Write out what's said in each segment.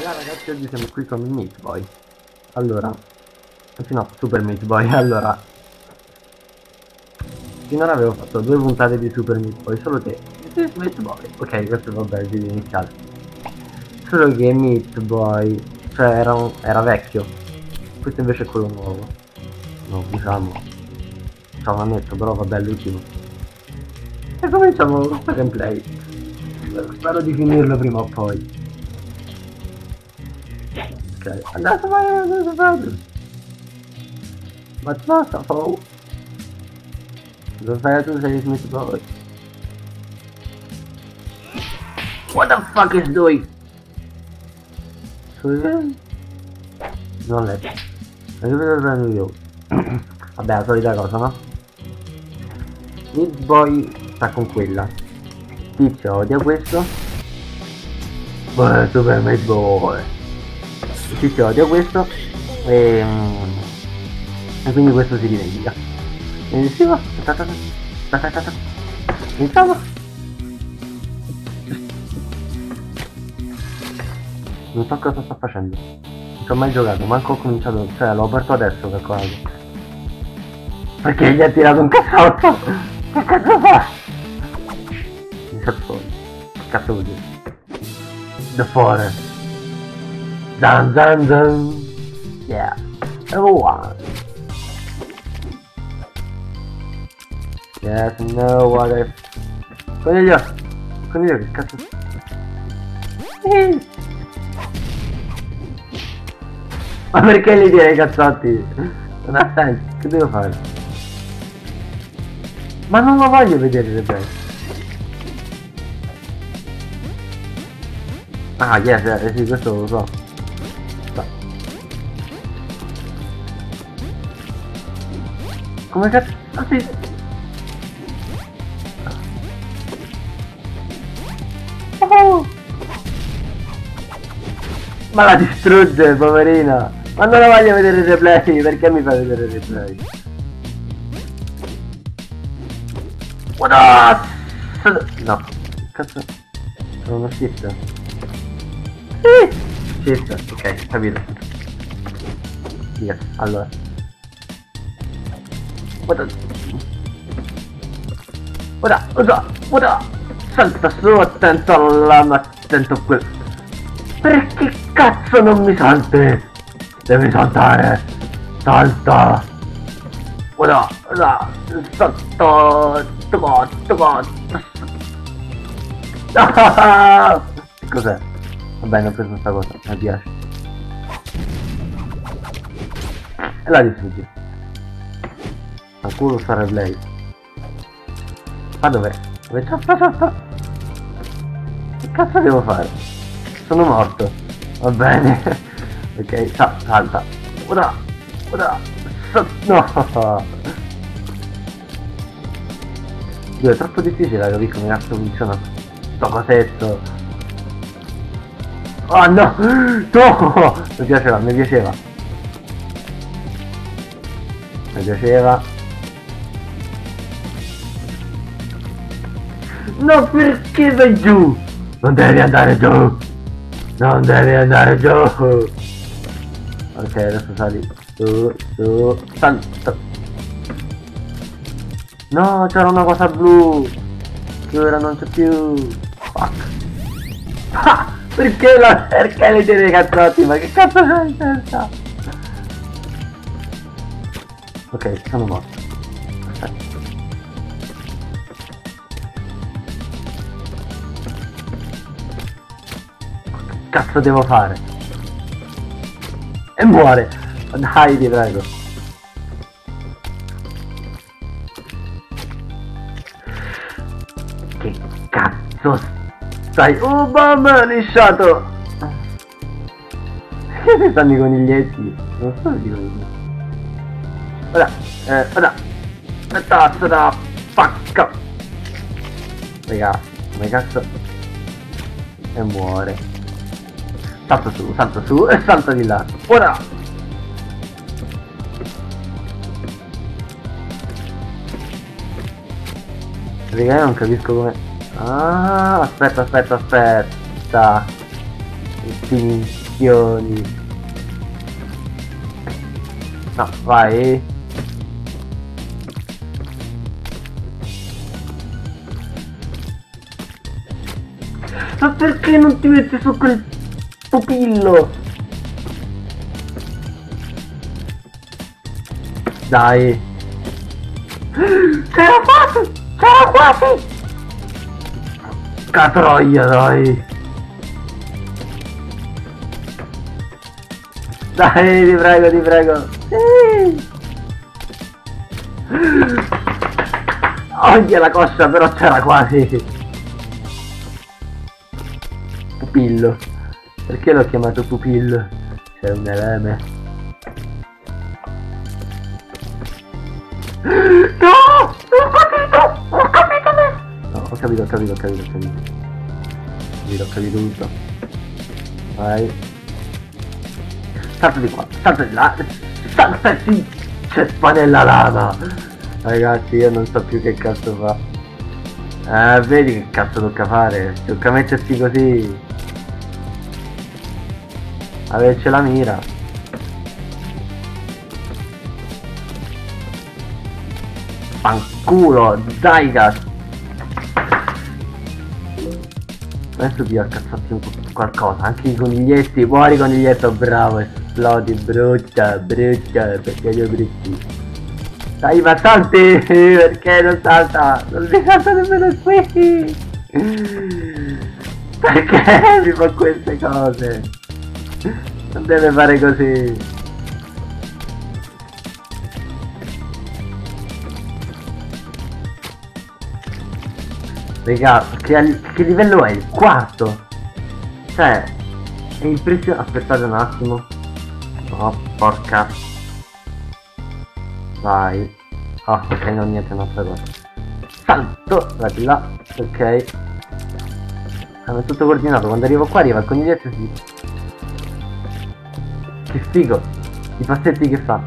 Ciao ragazzi, oggi siamo qui con Meat Boy. Allora, anzi no, Super Meat Boy, allora. Finora avevo fatto due puntate di Super Meat Boy, solo che Meat Boy. Ok, questo vabbè il video iniziale. Solo che Meat Boy, cioè era, un, era vecchio. Questo invece è quello nuovo. No, diciamo. C'ha un annetto, però vabbè l'ultimo. E cominciamo questo gameplay. Spero di finirlo prima o poi. Ok, andato vai, andato vai. Ma basta, fo. Cosa fai tu sei Smith Boy? What the fuck is doing? Scusi? Non letto. E che vedo prendo io? Vabbè, la solita cosa, no? Meat Boy sta con quella. Tizio odia questo. Beh, super Meat Boy. Tizio odia questo. E, mm, e quindi questo si rivendica. Ta ta ta. Iniziamo. Non so cosa sto facendo. Non ci ho mai giocato, manco ho cominciato, cioè l'ho aperto adesso calcolato. Perché gli ha tirato un cazzotto? Che cazzo fa? Mi cazzone. Che cazzo vuol dire? The Forest. Dun dun dun. Yeah. Level one. Yes, no. Coniglio! Coniglio, che cazzo... Eh. Ma perché gli dire i cazzotti? Non ha senso, che devo fare? Ma non lo voglio vedere il replay. Ah, yes, eh, sì, questo lo so. Come cazzo? Ah, sì. Oh. Ma la distrugge, poverina! Ma non la voglio vedere il replay, perché mi fa vedere il replay? What No, cazzo. Sono uno shift. Sì! Shift, ok, capito. Via, allora. What Ora, ora, ora! Salta su, attento all'ama, attento a quel... Perché cazzo non mi salti? Devi saltare! Salta! Ora, ora, salto! Tomo, tomo! Cos'è? Vabbè, non ho preso questa cosa, mi piace. E la distruggi. Al culo sta replay. Ma dov'è? Dove sta Che cazzo devo fare? Sono morto. Va bene. ok, sa salta. Ora, ora. Sa no. Dio, è troppo difficile capire come cazzo funziona sto cosetto. Oh no! No! Mi piaceva, mi piaceva. Mi piaceva. No, perché vai giù? Non devi andare giù! Non devi andare giù! Ok, adesso sali. Su, su. Salto. No, c'era una cosa blu! Che ora non c'è più. Fuck. Ah, perché la... Perché le tiene i cazzotti? Ma che cazzo c'hai in testa? Ok, sono morto. Perfetto. Cazzo devo fare? E muore! Dai, ti prego. Che cazzo stai? Oh mamma, lisciato! Che stanno i coniglietti? Non sono i coniglietti. Ora, eh, ora. Tazzo da pacca! Raga, come cazzo? E muore. Salta su, salta su e salta di là. Ora! Raga, non capisco come... Ah, aspetta, aspetta, aspetta. Minchioni. No, vai. Ma perché non ti metti su quel pupillo? Dai. C'era quasi! C'era quasi! Catroia, dai! Dai, ti prego, ti prego! Sì! Oggi la coscia però c'era quasi! Pupillo. Perché l'ho chiamato pupillo? C'è un eleme. No! Ho capito! Ho capito! No, ho capito, ho capito, ho capito, ho capito. Ho capito tutto. Vai. Salta di qua, salta di là. Salta di... C'è spanella lava. Ragazzi, io non so più che cazzo fa. Eh, vedi che cazzo tocca fare? Tocca mettersi così. Averci la mira. Fanculo, dai gas. Adesso ti accazzati un qualcosa, anche i coniglietti, muori coniglietto, bravo, esplodi, brutta, brutta, perché io brutti. Dai ma salti, perché non salta, non si salta nemmeno qui. Perché mi fa queste cose? Non deve fare così. Raga, che, che, livello è? Il quarto? Cioè, è impressionante. Aspettate un attimo. Oh, porca. Vai. Oh, ok, non niente, un'altra cosa. Salto, vai di là. Ok. È tutto coordinato. Quando arrivo qua arriva il coniglietto si che figo! I passetti che fa!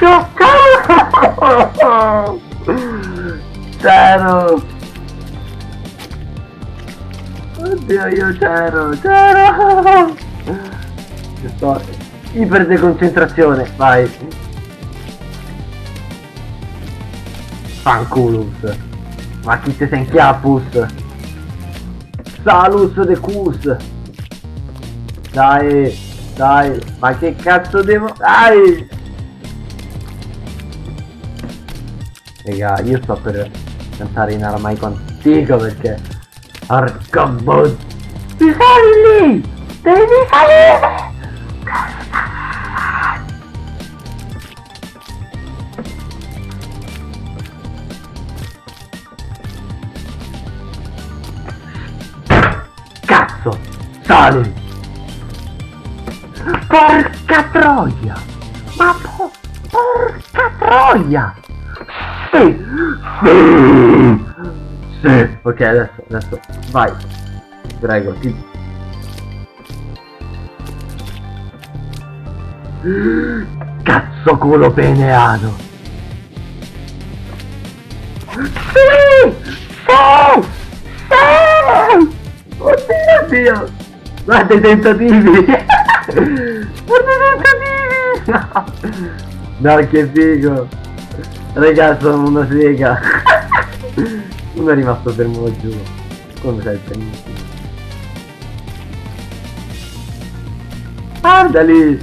No! C'ero! Oddio io c'ero! C'ero! Sto iper deconcentrazione, vai! Fanculus! Ma chi te sei chiappus? Salus de cus! Dai, dai, ma che cazzo devo... Dai! Raga, io sto per cantare in aramaico antico perché... Porca bod... Ti salli! Devi salire! Troia! Ma po porca troia! Sì! Sì! Sì! Ok, adesso, adesso, vai! Prego, ti... Cazzo culo peneano! Sì! Sì! Sì! Oddio Dio! Guarda i tentativi! Guarda i tentativi! No, che figo! Ragazzi, sono una sega! Uno è rimasto fermo giù. Come sei benissimo? Guarda lì!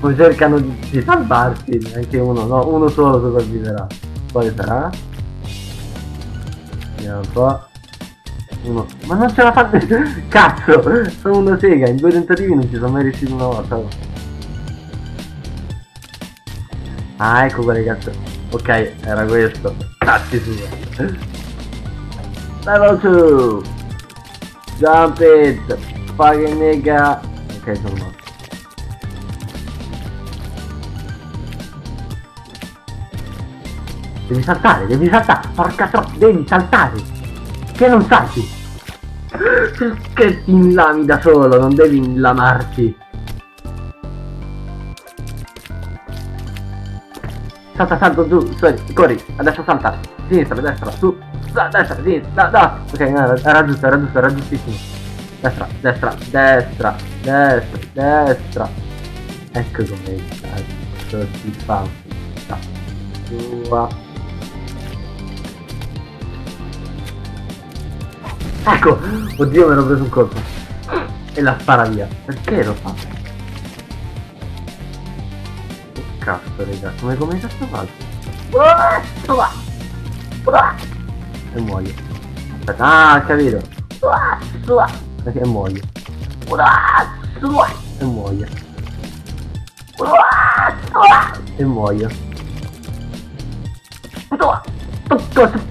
Poi cercano di, di salvarsi, anche uno, no, uno solo sopravviverà. Quale sarà? Vediamo un po'. Uno. Ma non ce la fa... Cazzo! Sono una sega, in due tentativi non ci sono mai riuscito una volta. Ah, ecco quale cazzo. Ok, era questo. Cazzi sua. Level 2! Jump it! Fucking nigga! Ok, sono morto. Devi saltare, devi saltare! Porca troppa, devi saltare! Che non salti? Che ti inlami da solo, non devi inlamarti. Salta, salto giù, corri, adesso salta. sinistra, destra, su, da, destra, sinistra, da, da. Ok, era, giusto, era giusto, era giustissimo. Destra, destra, destra, destra, destra. Ecco come si fa. Da. Ecco! Oddio, mi ero preso un colpo. E la spara via. Perché lo fa? Che cazzo, raga? Come come cazzo faccio? E muoio. Aspetta, ah, capito. Perché muoio. E muoio. E muoio.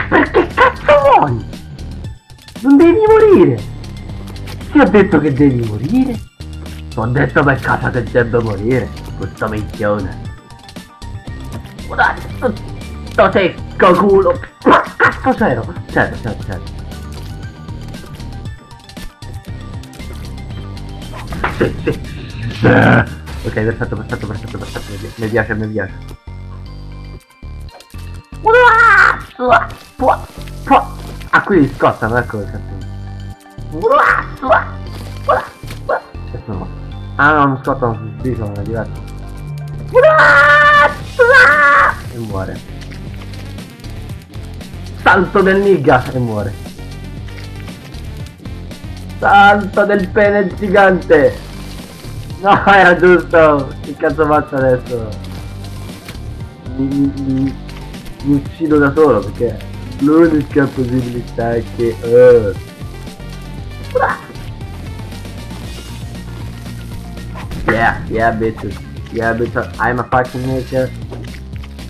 Perché cazzo muoio? Non devi morire! Ti ho detto che devi morire? Ti ho detto per caso che debba morire, questo minchione. Guardate, sto secco culo! Cazzo c'ero? C'ero, c'ero, c'ero. Sì, sì. sì. Ok, perfetto, perfetto, perfetto, perfetto. Mi piace, mi piace. Ah, qui scottano, ecco il no. Ah no, non scottano sul viso, è diverso. E muore. Salto del nigga e muore. Salto del pene gigante. No, era giusto. Che cazzo faccio adesso? Mi, mi, mi uccido da solo perché l'unica possibilità è che... Uh. Yeah, yeah bitches. Yeah bitches. I'm a fucking winner.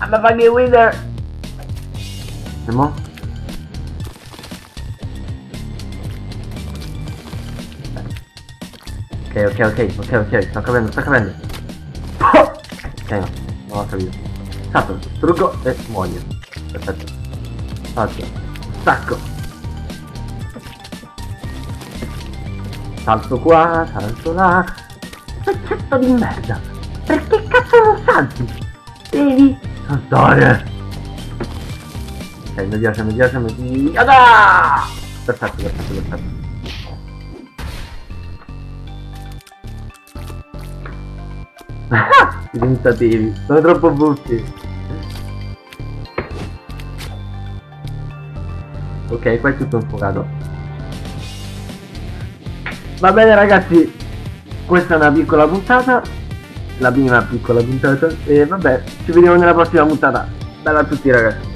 I'm a fucking winner! E mo? Ok, ok, ok, ok, ok, sto capendo, sto capendo. Ok, no, non ho capito. Salto, struggo e muoio. Perfetto. Salto. Stacco. Salto qua, salto là. Pezzetto di merda. Perché cazzo non salti? Devi saltare. Ok, mi piace, mi piace, mi piace. Perfetto, perfetto, perfetto. I tentativi, sono troppo buffi. Ok, qua è tutto infuocato. Va bene ragazzi, questa è una piccola puntata, la prima piccola puntata, e vabbè, ci vediamo nella prossima puntata. Bella a tutti ragazzi.